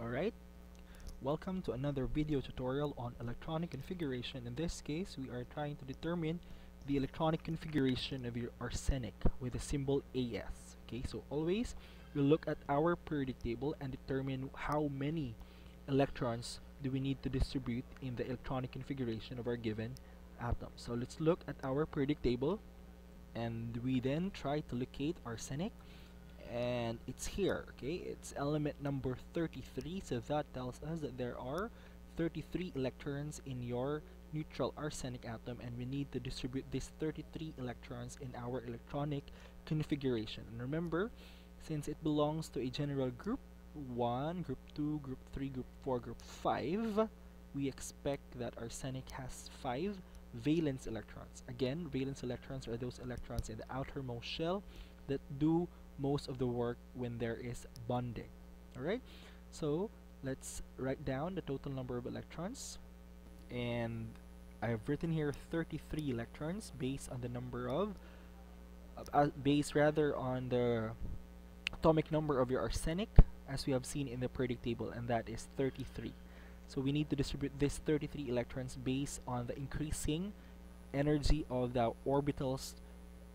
Alright, welcome to another video tutorial on electronic configuration. In this case, we are trying to determine the electronic configuration of your arsenic with the symbol AS. Okay, so always we look at our periodic table and determine how many electrons do we need to distribute in the electronic configuration of our given atom. So let's look at our periodic table and we then try to locate arsenic and it's here okay? It's element number 33 so that tells us that there are 33 electrons in your neutral arsenic atom and we need to distribute these 33 electrons in our electronic configuration. And remember since it belongs to a general group 1 group 2 group 3 group 4 group 5 we expect that arsenic has 5 valence electrons. Again valence electrons are those electrons in the outermost shell that do most of the work when there is bonding. Alright so let's write down the total number of electrons. And I've written here 33 electrons based on the number of uh, based rather on the atomic number of your arsenic as we have seen in the periodic table and that is 33 so we need to distribute this 33 electrons based on the increasing energy of the orbitals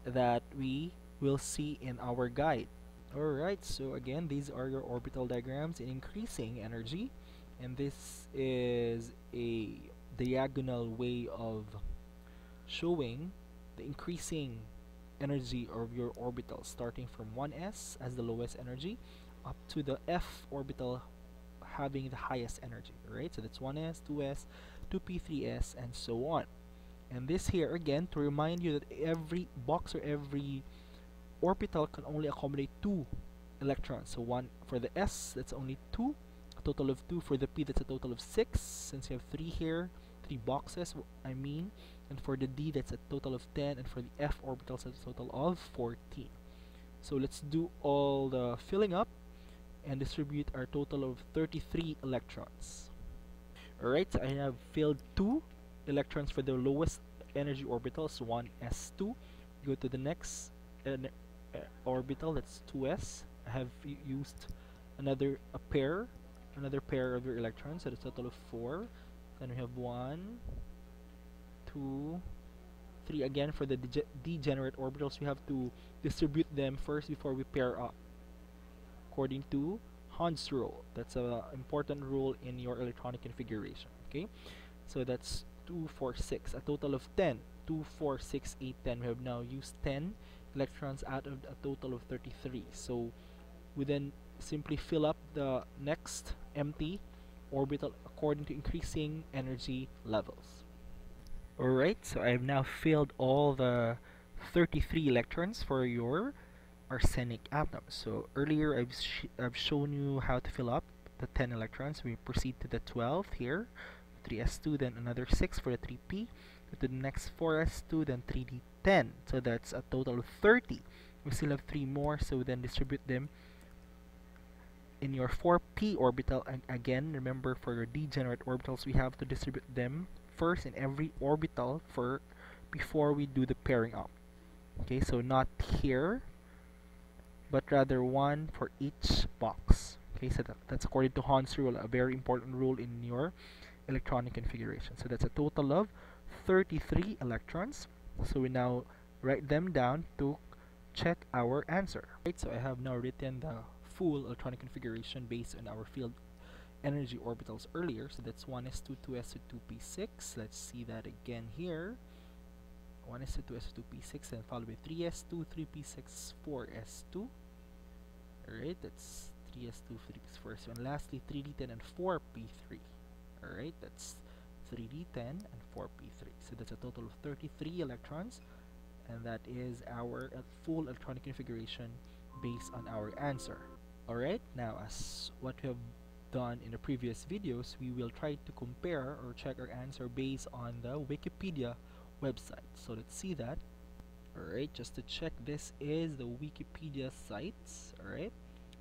that we we'll see in our guide. Alright, so again, these are your orbital diagrams in increasing energy. And this is a diagonal way of showing the increasing energy of your orbital starting from 1s as the lowest energy up to the f orbital having the highest energy right so that's 1s 2s 2p 3s and so on and this here again to remind you that every box or every orbital can only accommodate two electrons. So one for the s, that's only two, a total of two. For the p, that's a total of six, since you have three here, three boxes, I mean. And for the d, that's a total of 10, and for the f orbitals, that's a total of 14. So let's do all the filling up and distribute our total of 33 electrons. Alright, so I have filled two electrons for the lowest energy orbitals, 1s2. Go to the next uh, orbital that's 2s I have used another a pair another pair of your electrons so a total of 4 then we have 1 2 3 again for the degenerate orbitals we have to distribute them first before we pair up. According to Hund's rule that's an important rule in your electronic configuration okay? So that's 2 4 6 a total of 10 2 4 6 8 10 we have now used 10 electrons out of a total of 33 so we then simply fill up the next empty orbital according to increasing energy levels. Alright so I have now filled all the 33 electrons for your arsenic atom. So earlier I've, sh I've shown you how to fill up the 10 electrons. We proceed to the 12th here 3s2 then another 6 for the 3p to the next 4s2 then 3d 10 so that's a total of 30 we still have three more so then distribute them in your 4p orbital and again. Remember for your degenerate orbitals we have to distribute them first in every orbital for before we do the pairing up. Okay so not here but rather one for each box. Okay so that, that's according to Hund's rule a very important rule in your electronic configuration. So that's a total of 33 electrons so we now write them down to check our answer. Right, so I have now written the full electronic configuration based on our field energy orbitals earlier. So that's 1s2, 2s2, 2p6. Let's see that again here. 1s2, 2s2, 2p6 and followed by 3s2, 3p6, 4s2. Alright, that's 3s2, 3p4, so and lastly 3d10 and 4p3. Alright, that's 3d10 and 4p3 so that's a total of 33 electrons and that is our uh, full electronic configuration based on our answer. Alright now as what we have done in the previous videos we will try to compare or check our answer based on the Wikipedia website. So let's see that. Alright just to check this is the Wikipedia sites. Alright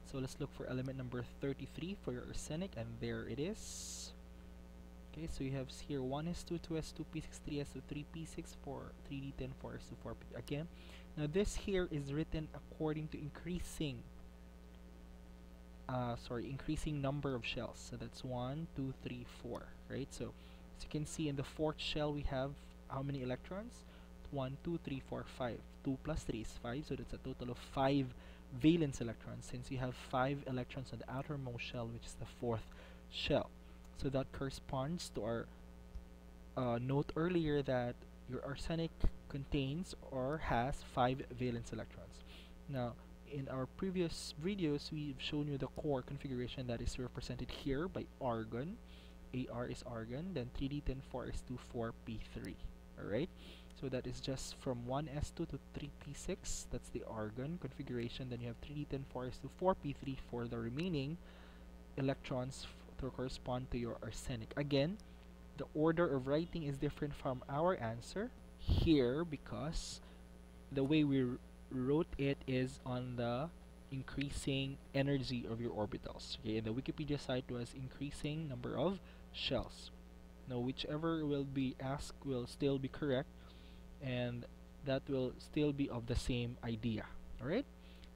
so let's look for element number 33 for your arsenic and there it is Okay, so you have here 1s2, 2s2, p6, 3s2, 3p6, 4, 3d10, 4s2, 4p. Again, now this here is written according to increasing uh, sorry increasing number of shells so that's 1, 2, 3, 4, right so as you can see in the fourth shell we have how many electrons 1, 2, 3, 4, 5. 2 three is five so that's a total of five valence electrons since you have five electrons on the outermost shell which is the fourth shell so that corresponds to our uh, note earlier that your arsenic contains or has five valence electrons now in our previous videos, we've shown you the core configuration that is represented here by argon. AR is argon, then 3D10 4s2 4P3. Alright, so that is just from 1s2 to 3p6. That's the argon configuration. Then you have 3D10 4s2 4p3 for the remaining electrons to correspond to your arsenic. Again, the order of writing is different from our answer here because the way we wrote it is on the increasing energy of your orbitals. Okay, and the Wikipedia site was increasing number of shells. Now, whichever will be asked will still be correct, and that will still be of the same idea. Alright?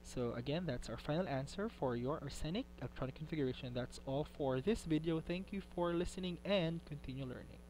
So again, that's our final answer for your arsenic electronic configuration. That's all for this video. Thank you for listening and continue learning.